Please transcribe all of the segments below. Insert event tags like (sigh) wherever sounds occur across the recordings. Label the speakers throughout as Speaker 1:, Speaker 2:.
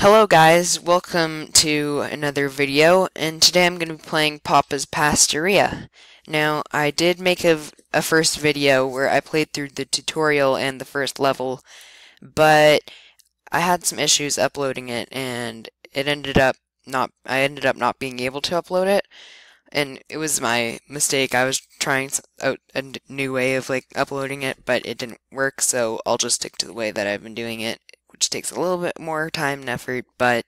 Speaker 1: Hello guys, welcome to another video, and today I'm going to be playing Papa's Pastaria. Now, I did make a, a first video where I played through the tutorial and the first level, but I had some issues uploading it, and it ended up not, I ended up not being able to upload it, and it was my mistake. I was trying out a new way of like uploading it, but it didn't work, so I'll just stick to the way that I've been doing it which takes a little bit more time and effort, but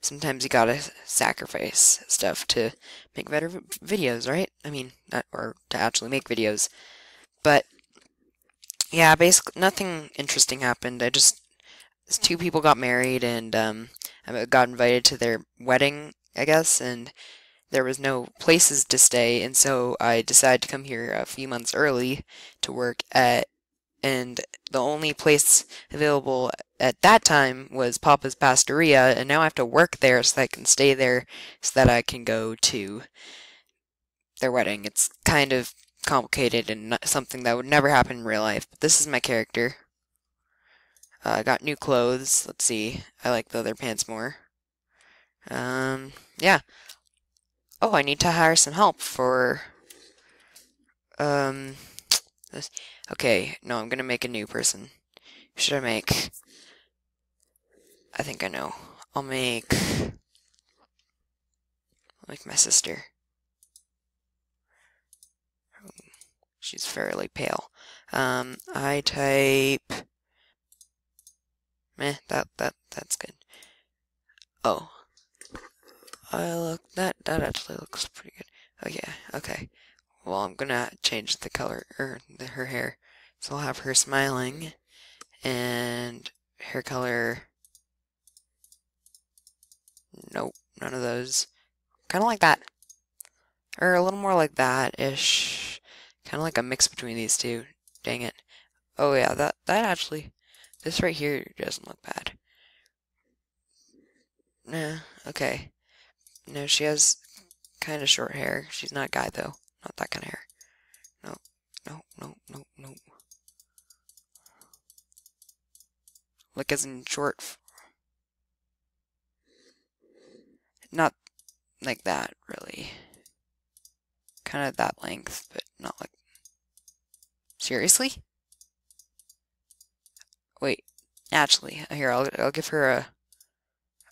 Speaker 1: sometimes you gotta sacrifice stuff to make better videos, right? I mean, or to actually make videos. But, yeah, basically, nothing interesting happened. I just, two people got married, and um, I got invited to their wedding, I guess, and there was no places to stay, and so I decided to come here a few months early to work at and the only place available at that time was Papa's Pastaria, and now I have to work there so that I can stay there so that I can go to their wedding. It's kind of complicated and something that would never happen in real life, but this is my character. Uh, I got new clothes. Let's see. I like the other pants more. Um, yeah. Oh, I need to hire some help for, um, this. Okay, no, I'm gonna make a new person. Who should I make? I think I know. I'll make... I'll make my sister. She's fairly pale. Um, I type... Meh, that, that, that's good. Oh. I look, that, that actually looks pretty good. Oh yeah, okay. Well, I'm gonna change the color, or the, her hair. So I'll have her smiling, and hair color, nope, none of those. Kind of like that. Or a little more like that-ish. Kind of like a mix between these two. Dang it. Oh yeah, that, that actually, this right here doesn't look bad. Nah, okay. No, she has kind of short hair. She's not guy though. Not that kind of hair. No, no, no, no, no. Like as in short. Not like that, really. Kind of that length, but not like... Seriously? Wait, actually, here, I'll, I'll give her a,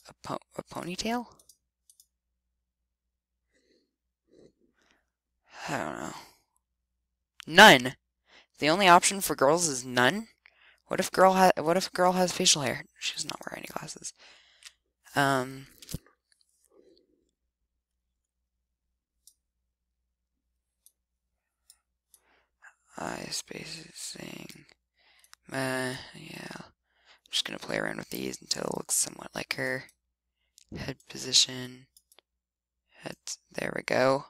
Speaker 1: a, po a ponytail? I don't know. None. The only option for girls is none. What if girl ha What if girl has facial hair? She does not wear any glasses. Um. Eye spacing. Uh, yeah. I'm just gonna play around with these until it looks somewhat like her. Head position. Head. There we go.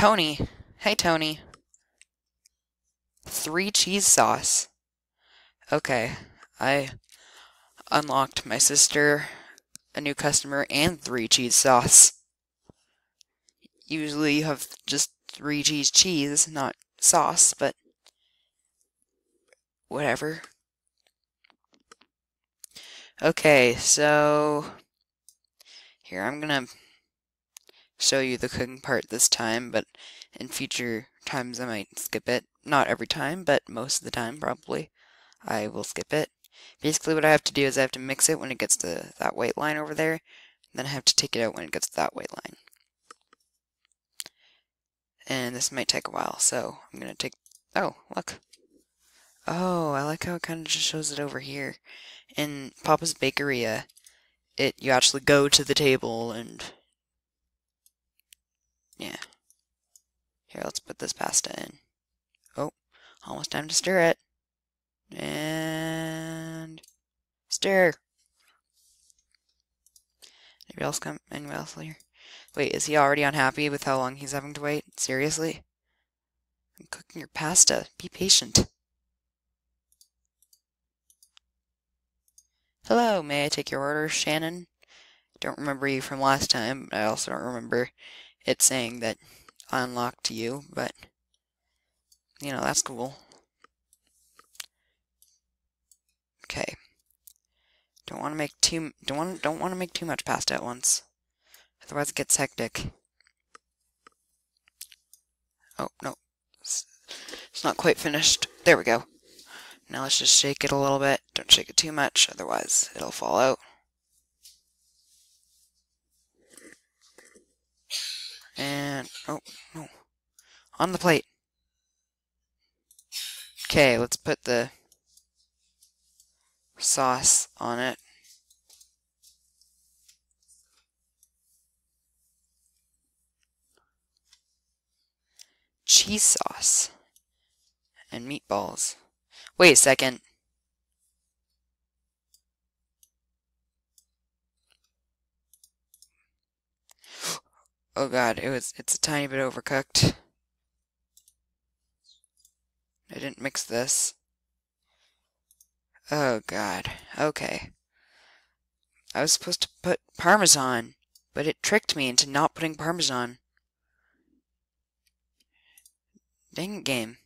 Speaker 1: Tony. Hey, Tony. Three cheese sauce. Okay. I unlocked my sister, a new customer, and three cheese sauce. Usually you have just three cheese cheese, not sauce, but whatever. Okay, so here I'm gonna show you the cooking part this time, but in future times I might skip it. Not every time, but most of the time probably I will skip it. Basically what I have to do is I have to mix it when it gets to that white line over there, then I have to take it out when it gets to that white line. And this might take a while, so I'm going to take... Oh, look. Oh, I like how it kind of just shows it over here. In Papa's Bakeria, it you actually go to the table and yeah. Here, let's put this pasta in. Oh, almost time to stir it. And stir. Anybody else come? Anyone else here? Wait, is he already unhappy with how long he's having to wait? Seriously? I'm cooking your pasta. Be patient. Hello, may I take your order, Shannon? Don't remember you from last time. I also don't remember it's saying that unlocked you, but you know, that's cool. Okay. Don't want to make too don't want don't want to make too much pasta at once. Otherwise it gets hectic. Oh, no. It's not quite finished. There we go. Now let's just shake it a little bit. Don't shake it too much, otherwise it'll fall out. And, oh, no. On the plate. Okay, let's put the sauce on it. Cheese sauce. And meatballs. Wait a second. Oh god, it was it's a tiny bit overcooked. I didn't mix this. Oh god. Okay. I was supposed to put parmesan, but it tricked me into not putting parmesan. Dang game.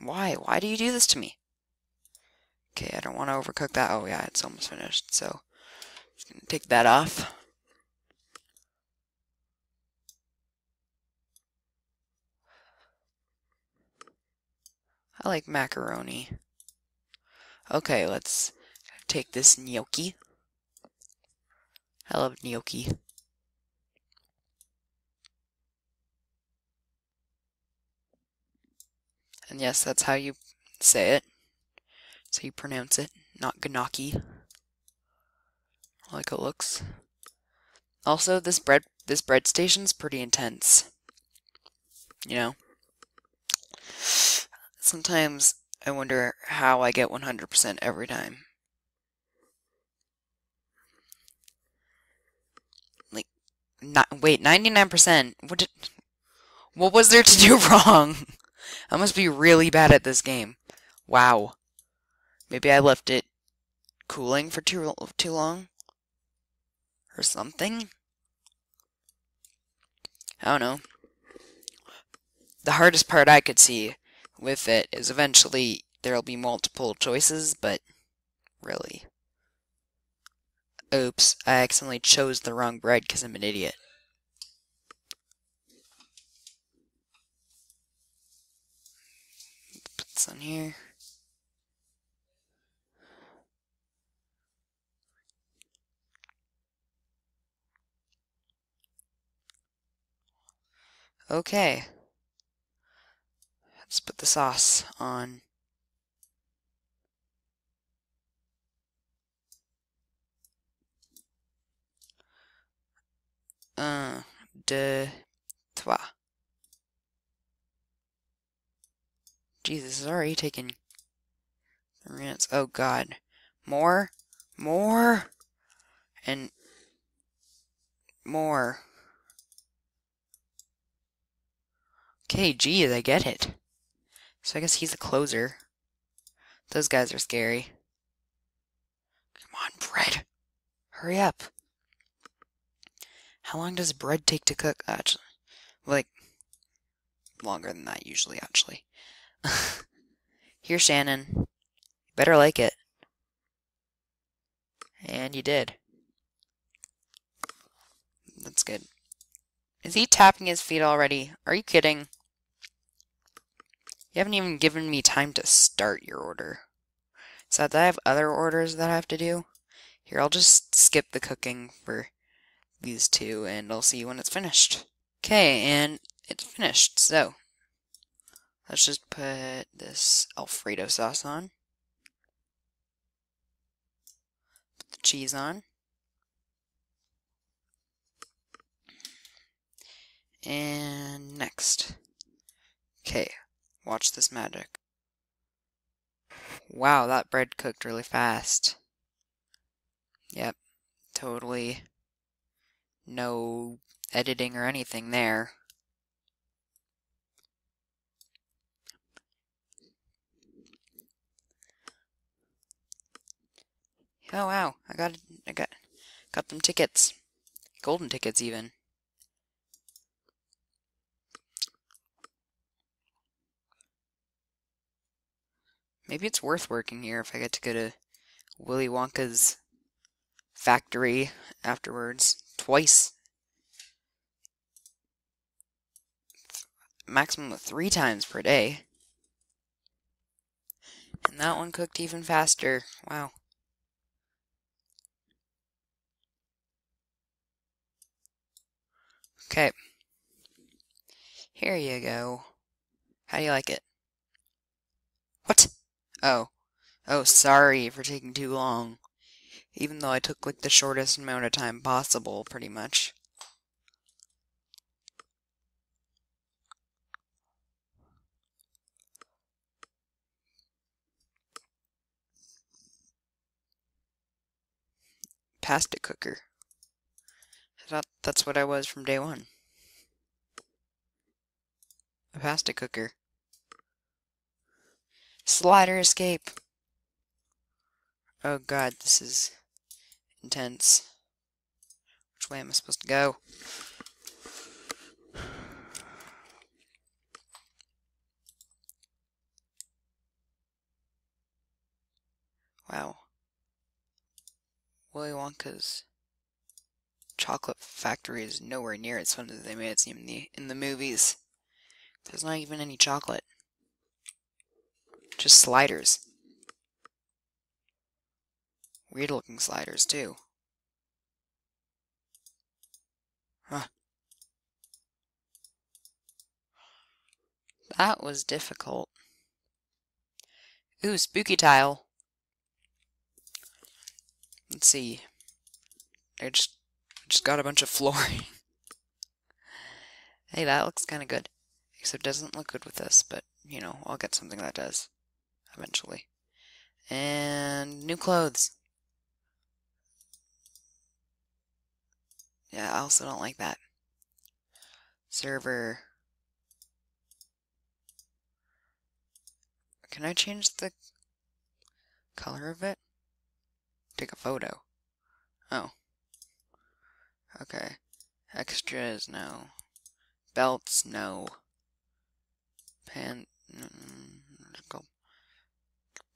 Speaker 1: Why? Why do you do this to me? Okay, I don't want to overcook that. Oh yeah, it's almost finished, so just gonna take that off. I like macaroni. Okay, let's take this gnocchi. I love gnocchi. And yes, that's how you say it. So you pronounce it, not gnocchi. Like it looks. Also, this bread this bread station's pretty intense. You know? Sometimes I wonder how I get 100% every time. Like, not, wait, 99%? What did, what was there to (laughs) do wrong? I must be really bad at this game. Wow. Maybe I left it cooling for too, too long? Or something? I don't know. The hardest part I could see with it is eventually there'll be multiple choices, but really. Oops, I accidentally chose the wrong bread because I'm an idiot. Put this on here. Okay. Let's put the sauce on. Un, deux, trois. Jesus, is already taking minutes. Oh god. More? More? And more. Okay, geez, I get it. So I guess he's a closer. Those guys are scary. Come on, bread. Hurry up. How long does bread take to cook? Uh, actually, like, longer than that usually, actually. (laughs) Here, Shannon. Better like it. And you did. That's good. Is he tapping his feet already? Are you kidding? You haven't even given me time to start your order. So that I have other orders that I have to do. Here, I'll just skip the cooking for these two, and I'll see you when it's finished. Okay, and it's finished, so let's just put this Alfredo sauce on. Put the cheese on. And next. Okay, Watch this magic. Wow, that bread cooked really fast. Yep, totally no editing or anything there. Oh wow, I got I got got them tickets. Golden tickets even. Maybe it's worth working here if I get to go to Willy Wonka's factory afterwards. Twice. Maximum of three times per day. And that one cooked even faster. Wow. Okay. Here you go. How do you like it? What? Oh. Oh, sorry for taking too long. Even though I took like the shortest amount of time possible, pretty much. Pasta cooker. I thought that's what I was from day one. A pasta cooker. Slider escape. Oh god, this is intense. Which way am I supposed to go? Wow. Willy Wonka's chocolate factory is nowhere near as fun as they made it seem in the in the movies. There's not even any chocolate. Just sliders. Weird looking sliders, too. Huh. That was difficult. Ooh, spooky tile. Let's see. I just just got a bunch of flooring. (laughs) hey, that looks kind of good. Except it doesn't look good with this, but, you know, I'll get something that does. Eventually. And new clothes. Yeah, I also don't like that. Server. Can I change the color of it? Take a photo. Oh. Okay. Extras, no. Belts, no. Pan. Mm,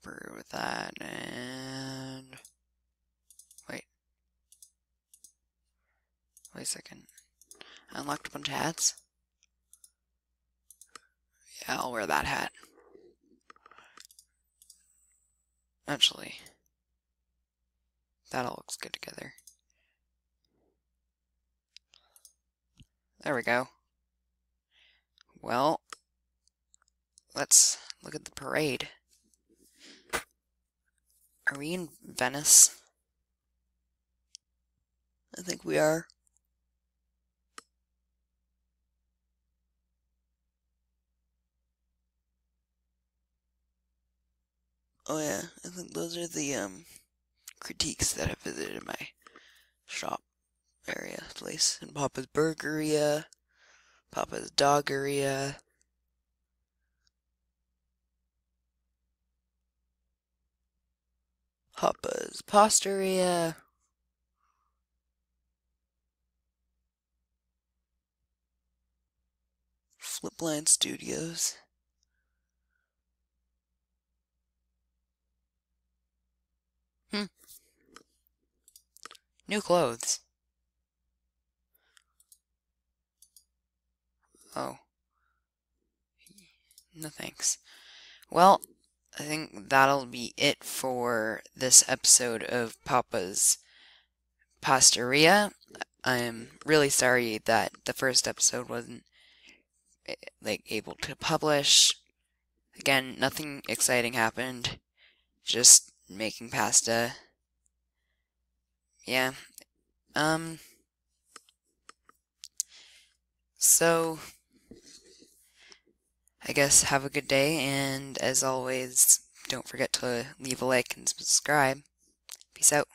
Speaker 1: go with that and. Wait. Wait a second. I unlocked a bunch of hats. Yeah, I'll wear that hat. Actually, that all looks good together. There we go. Well, let's look at the parade. Are we in Venice? I think we are. Oh yeah, I think those are the um critiques that have visited my shop area place in Papa's Burgeria, Papa's Doggeria. Papa's Pastaria. Flipline Studios. Hmm. New clothes. Oh. No thanks. Well, I think that'll be it for this episode of Papa's Pastaria. I'm really sorry that the first episode wasn't eh, like able to publish. Again, nothing exciting happened. Just making pasta. Yeah. Um so I guess have a good day, and as always, don't forget to leave a like and subscribe. Peace out.